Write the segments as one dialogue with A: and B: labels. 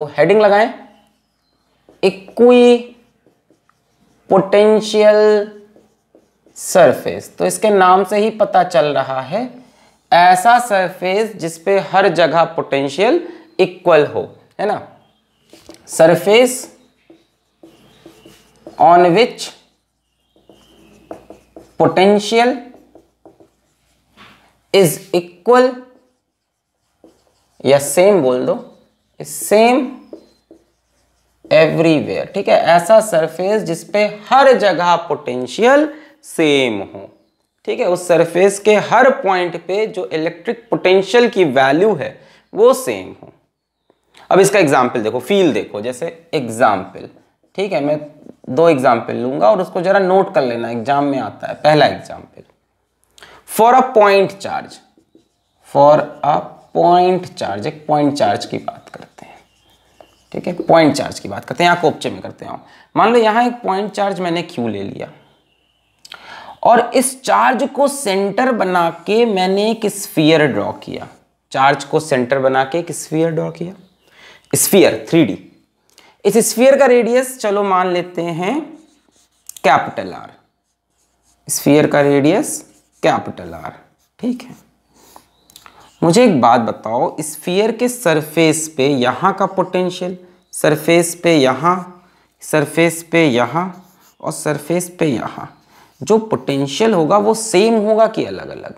A: तो हेडिंग लगाएँ। Equi potential surface तो इसके नाम से ही पता चल रहा है, ऐसा सरफेस जिसपे हर जगह पोटेंशियल इक्वल हो, है ना? Surface on which potential is equal या सेम बोल दो। सेम एवरीवेयर ठीक है? ऐसा सरफेस जिसपे हर जगह पोटेंशियल सेम हो। ठीक है? उस सरफेस के हर पॉइंट पे जो इलेक्ट्रिक पोटेंशियल की वैल्यू है, वो सेम हो। अब इसका एग्ज़ाम्पल देखो फील देखो, जैसे एग्ज़ाम्पल ठीक है? मैं दो एग्ज़ाम्पल लूँगा और उसको जरा नोट कर लेना एग्ज़ाम में आता है, पहला example for a point charge for a point charge, एक पॉइंट चार्ज की बात करते हैं। ठीक है? पॉइंट चार्ज की बात करते हैं यहाँ कोपचे में करते हैं मान लो यहाँ एक पॉइंट चार्ज मैंने क्यू ले लिया। और इस चार्ज को सेंटर बना के मैंने एक स्फीयर ड्रॉ किया। चार्ज को सेंटर बना के एक स्फीयर ड्रॉ किया। स्फीयर, थ्री इस स्फीयर का रेडियस, चलो मान लेते हैं, कैपिटल आर स्फीयर का रेडियस, कैपिटल आर ठीक है? मुझे एक बात बताओ स्फीयर के सरफेस पे यहाँ का पोटेंशियल सरफेस पे यहाँ सरफेस पे यहाँ और सरफेस पे यहाँ। जो पोटेंशियल होगा वो सेम होगा कि अलग अलग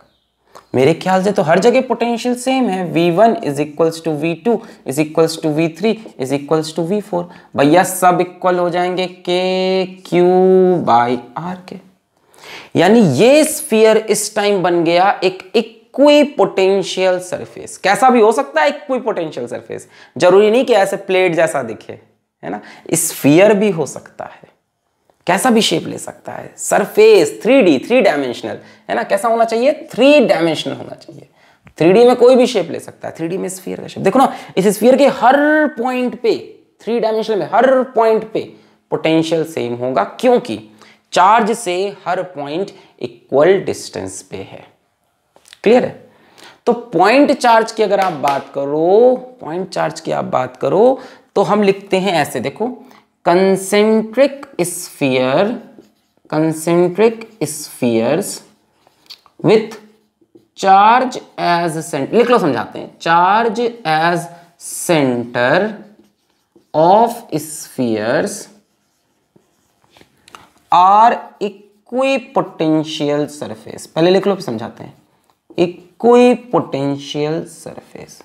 A: मेरे ख्याल से तो हर जगह पोटेंशियल सेम है। V1 one is equals to V two is equals to V three is equals to V four भैया सब इक्वल हो जाएँगे के क्यू बाई आर के यानी ये स्फीयर इस टाइम बन गया एक इक्वी पोटेंशियल सरफेस। कैसा भी हो सकता है इक्वी पोटेंशियल सरफेस। ज़रूरी नहीं कि ऐसे प्लेट जैसा दिखे, है ना? स्फीयर भी हो सकता है। कैसा भी शेप ले सकता है। Surface three D three dimensional है ना? कैसा होना चाहिए? थ्री डायमेंशनल होना चाहिए। थ्री डी में कोई भी शेप ले सकता है। थ्री डी में स्फीयर का शेप देखो ना, इस स्फीयर के हर पॉइंट पे थ्री डायमेंशनल में हर पॉइंट पे पोटेंशियल सेम होगा। क्योंकि चार्ज से हर पॉइंट इक्वल डिस्टेंस पे है। क्लियर है? तो पॉइंट चार्ज की अगर आप बात करो पॉइंट चार्ज की आप बात करो तो हम लिखते हैं ऐसे, देखो concentric sphere concentric spheres with charge as centre लिख लो, समझाते हैं। Charge as centre of spheres are equipotential surface पहले लिख लो समझाते हैं। इक्वी पोटेंशियल सरफेस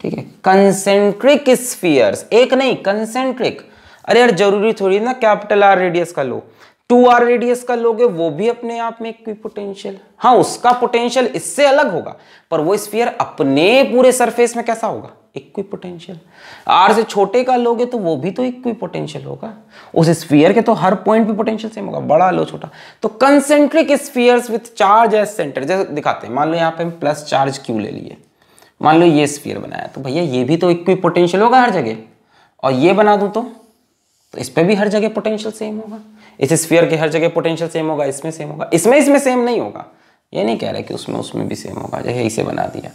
A: ठीक है? कंसेंट्रिक स्फीयर्स एक नहीं कंसेंट्रिक अरे यार, ज़रूरी थोड़ी ना कैपिटल आर रेडियस का लो। टू आर रेडियस का लोगे, वो भी अपने आप में पोटेंशियल हाँ। उसका पोटेंशियल इससे अलग होगा, पर वो स्फीयर अपने पूरे सरफेस में कैसा होगा? इक्वी पोटेंशियल आर से छोटे का लोगे तो वो भी तो इक्वी पोटेंशियल होगा। उस स्फीयर के तो हर पॉइंट पे पोटेंशियल सेम होगा, बड़ा, लो, छोटा। तो concentric spheres with charge as centre जैसे दिखाते हैं, मान लो यहाँ पे हम प्लस चार्ज क्यू ले लिए। मान लो ये स्फीयर बनाया तो भैया ये भी तो इक्वी होगा हर जगह। और ये बना दूँ तो? तो इस पर भी हर जगह पोटेंशियल सेम होगा। इस स्फीयर के हर जगह पोटेंशियल सेम होगा, इसमें सेम होगा। इसमें इसमें सेम नहीं होगा। ये नहीं कह रहे कि उसमें उसमें भी सेम होगा। जैसे इसे बना दिया,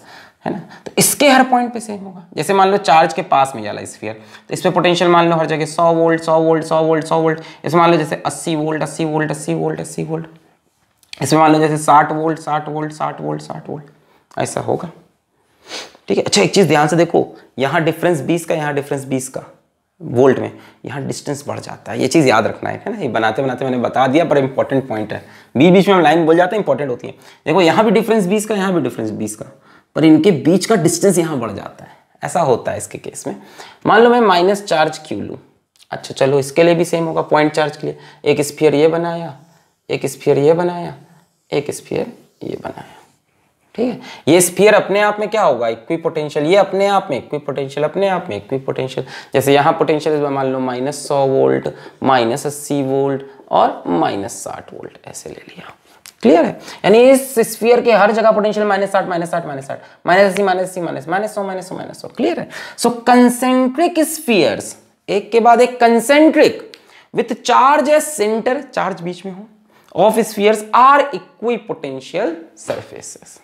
A: है ना? तो इसके हर पॉइंट पे सेम होगा। जैसे मान लो चार्ज के पास में जाला स्फीयर तो इस पर पोटेंशियल मान लो हर जगह 100 वोल्ट 100 वोल्ट 100 वोल्ट 100 वोल्ट इसमें मान लो जैसे 80 वोल्ट 80 वोल्ट 80 वोल्ट 80 वोल्ट इसमें मान लो जैसे 60 वोल्ट 60 वोल्ट 60 वोल्ट 60 वोल्ट ऐसा होगा। ठीक है? अच्छा एक चीज़ ध्यान से देखो। यहाँ डिफरेंस बीस का, यहाँ डिफरेंस बीस का। वोल्ट में, यहाँ डिस्टेंस बढ़ जाता है। ये चीज़ याद रखना है है ना? ये बनाते बनाते मैंने बता दिया, पर इंपॉर्टेंट पॉइंट है। बीच बीच में हम लाइन बोल जाते हैं इंपॉर्टेंट होती है। देखो, यहाँ भी डिफरेंस बीस का यहाँ भी डिफरेंस बीस का पर इनके बीच का डिस्टेंस यहाँ बढ़ जाता है। ऐसा होता है इसके केस में। मान लो मैं माइनस चार्ज क्यू लूँ? अच्छा चलो, इसके लिए भी सेम होगा पॉइंट चार्ज के लिए। एक स्फीयर ये बनाया, एक स्फीयर ये बनाया, एक स्फीयर ये बनाया। ठीक है? ये स्फीयर अपने आप में क्या होगा? इक्वी पोटेंशियल ये अपने आप में इक्वी पोटेंशियल अपने आप में इक्वी पोटेंशियल जैसे यहाँ पोटेंशियल मान लो माइनस सौ वोल्ट माइनस अस्सी वोल्ट और माइनस साठ वोल्ट ऐसे ले लिया। क्लियर है? यानी इस स्फीयर के हर जगह पोटेंशियल माइनस साठ माइनस साठ माइनस साठ। माइनस अस्सी माइनस अस्सी माइनस माइनस सौ माइनस सौ माइनस सौ। क्लियर है? सो कंसेंट्रिक स्फीयर्स एक के बाद एक concentric with charge as centre charge बीच में हो of spheres are equipotential surfaces